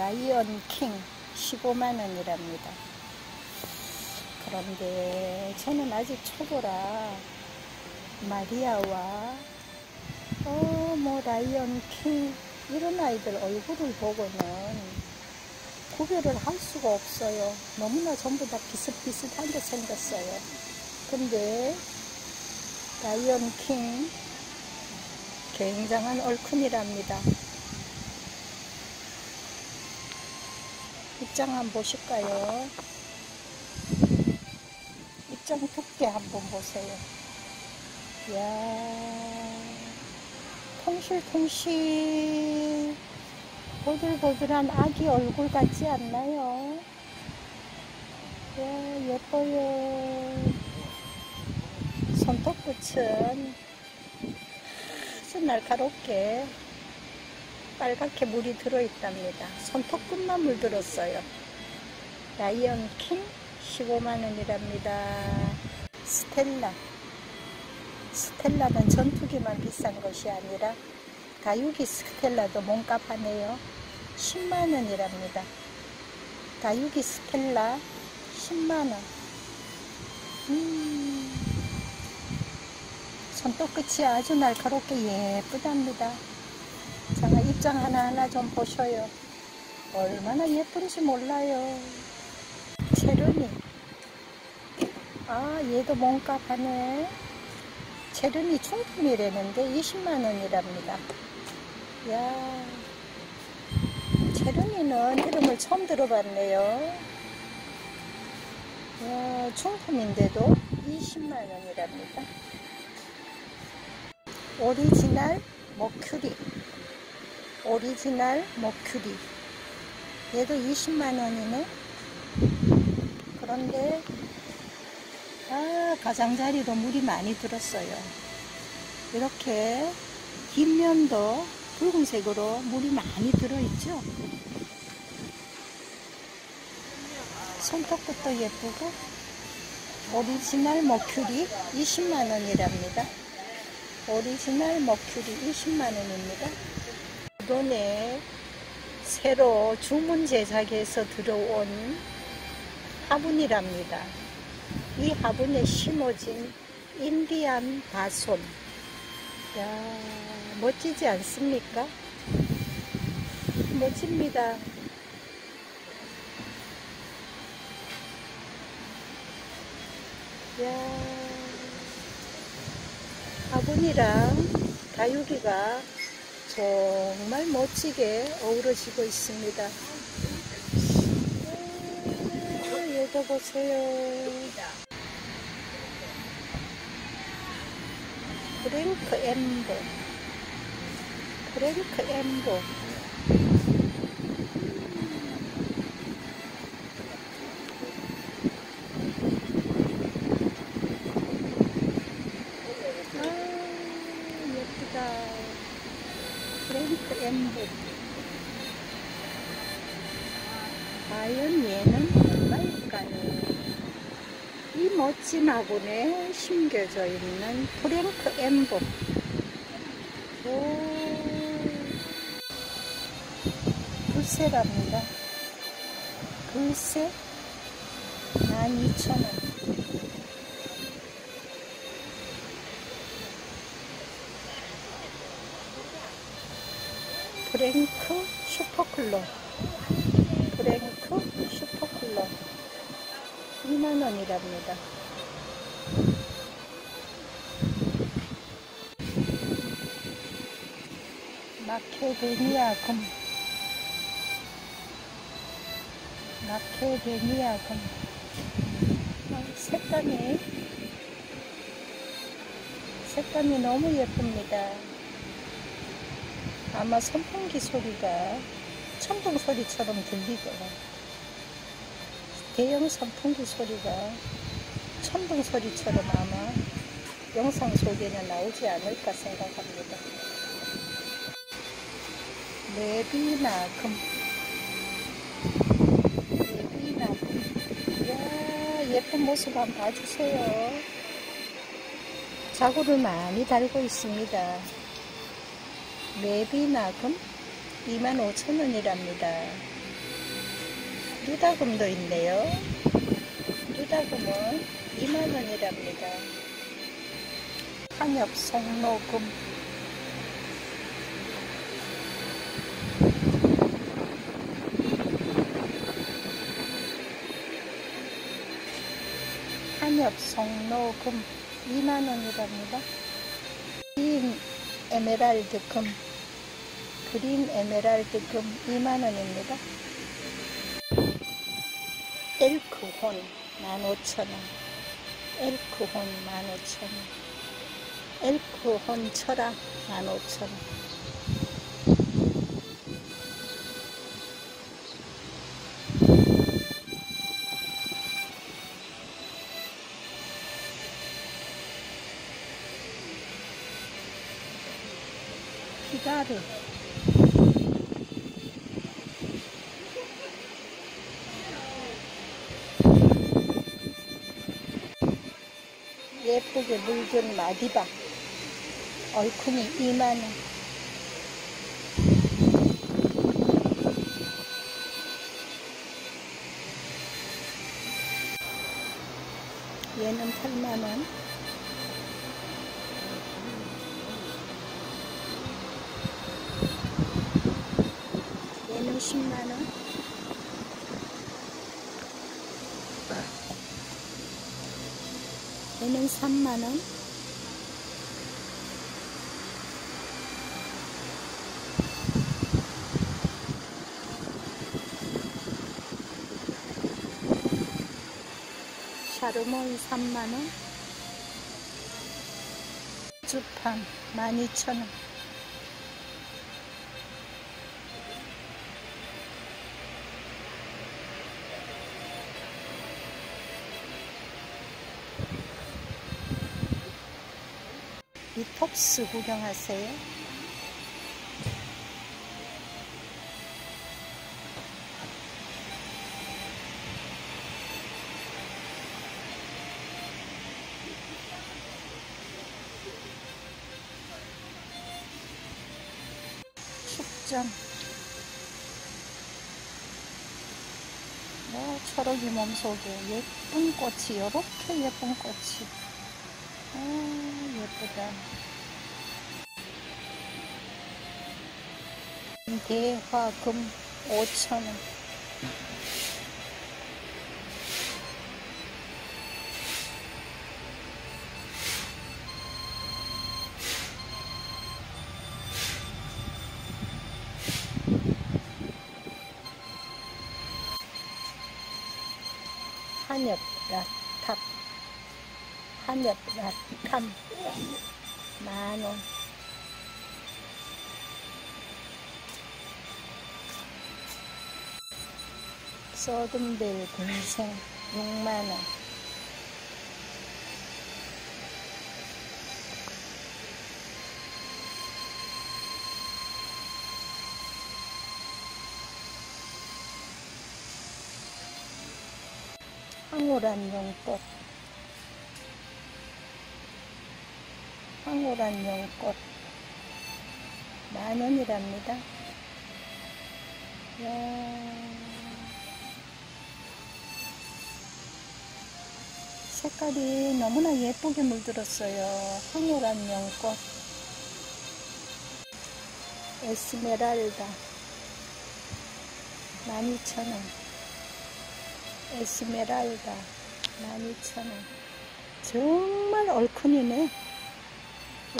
라이언 킹 15만원이랍니다. 그런데 저는 아직 초보라 마리아와 어, 뭐 라이언 킹 이런 아이들 얼굴을 보고는 구별을 할 수가 없어요. 너무나 전부 다 비슷비슷하게 생겼어요. 근데 라이언 킹 굉장한 얼큰이랍니다. 입장 한번 보실까요? 입장 두께 한번 보세요. 이야, 통실통실, 보들보들한 아기 얼굴 같지 않나요? 이야, 예뻐요. 손톱 끝은 아주 날카롭게 빨갛게 물이 들어있답니다. 손톱끝만 물들었어요. 라이언 킹 15만원이랍니다. 스텔라 스텔라는 전투기만 비싼 것이 아니라 다육이 스텔라도 몸값 하네요. 10만원이랍니다. 다육이 스텔라 10만원 음, 손톱끝이 아주 날카롭게 예쁘답니다. 입장 하나하나 좀 보셔요. 얼마나 예쁜지 몰라요. 체르니. 아, 얘도 몸값 하네. 체르니 충품이라는데 20만원이랍니다. 야 체르니는 이름을 처음 들어봤네요. 야, 충품인데도 20만원이랍니다. 오리지널 머큐리. 오리지널 머큐리. 얘도 20만원이네. 그런데 아 가장자리도 물이 많이 들었어요. 이렇게 뒷면도 붉은색으로 물이 많이 들어있죠? 손톱끝도 예쁘고 오리지널 머큐리 20만원이랍니다. 오리지널 머큐리 20만원입니다 이번에 새로 주문 제작해서 들어온 화분이랍니다. 이 화분에 심어진 인디안 바손. 야, 멋지지 않습니까? 멋집니다. 야, 화분이랑 다육이가 정말 멋지게 어우러지고 있습니다. 여기 보세요. 프랭크 엠보 프랭크 엠보 프랭크 엠브 과연 얘는 얼마일까요? 이 멋진 화분에 심겨져 있는 프랭크 엠브 글쎄랍니다. 글쎄 12,000원. 브랭크 슈퍼클럽. 브랭크 슈퍼클럽. 2만원이랍니다 마케데니아 금. 마케데니아 금. 어, 색감이 색감이 너무 예쁩니다. 아마 선풍기 소리가 천둥 소리처럼 들리더라. 대형 선풍기 소리가 천둥 소리처럼 아마 영상 속에는 나오지 않을까 생각합니다. 레비나금 레비나금 이야 예쁜 모습 한번 봐주세요. 자구를 많이 달고 있습니다. 맵이나금 25,000원이랍니다. 누다금도 있네요. 누다금은 2만원이랍니다. 한엽 송로금 한엽 송로금 2만원이랍니다. 그린 에메랄드 금 그린 에메랄드 금 2만원입니다. 엘크혼 15,000원 엘크혼 15,000원 엘크혼 철학 15,000원 피가르 예쁘게 물든 마디바 얼큰이 2만원 얘는 8만원 얘는 3만원. 샤르몬 3만원. 주판 12,000원 리톱스 구경하세요. 축전. 뭐 초록이 몸속에 예쁜 꽃이 이렇게 예쁜 꽃이. 아 예쁘다. 대화금 5천 원 한엽 라탑 한엽 라탑 만원 서든벨 군생 6만원. 황홀한 용꽃. 황홀한 용꽃. 만원이랍니다. 이야. 색깔이 너무나 예쁘게 물들었어요. 황홀한 연꽃. 에스메랄다. 12,000원. 에스메랄다. 12,000원. 정말 얼큰이네.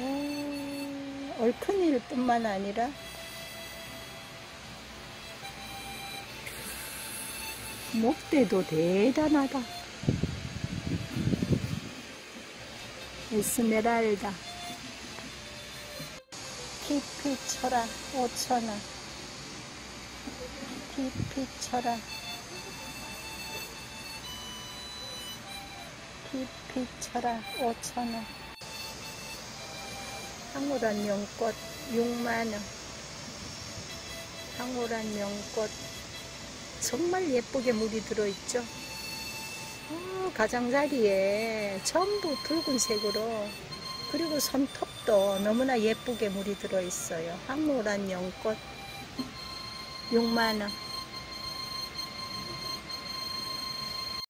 와, 얼큰일 뿐만 아니라 목대도 대단하다. 에스메랄다. 티피 철학 5천원 티피 철학 티피 철학 5천원 황홀한 연꽃 6만원 황홀한 연꽃. 정말 예쁘게 물이 들어있죠 어, 가장자리에 전부 붉은색으로 그리고 손톱도 너무나 예쁘게 물이 들어있어요. 황홀한 연꽃 6만원